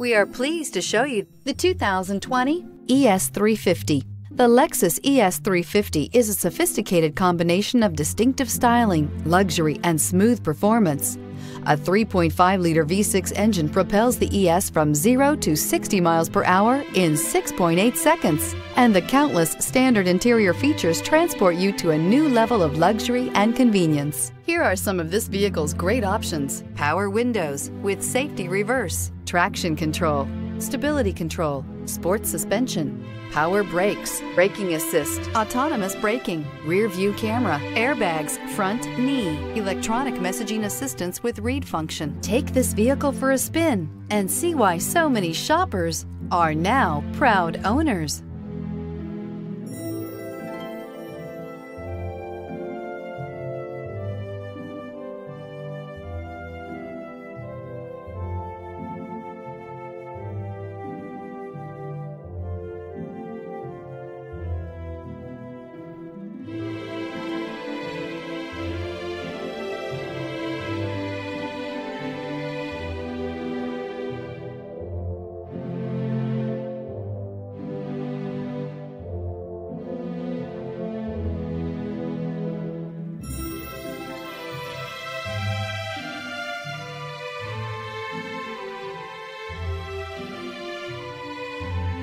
We are pleased to show you the 2020 ES350. The Lexus ES350 is a sophisticated combination of distinctive styling, luxury, and smooth performance. A 3.5-liter V6 engine propels the ES from 0 to 60 miles per hour in 6.8 seconds. And the countless standard interior features transport you to a new level of luxury and convenience. Here are some of this vehicle's great options. Power windows with safety reverse, traction control, stability control, sports suspension, power brakes, braking assist, autonomous braking, rear view camera, airbags, front knee, electronic messaging assistance with read function. Take this vehicle for a spin and see why so many shoppers are now proud owners.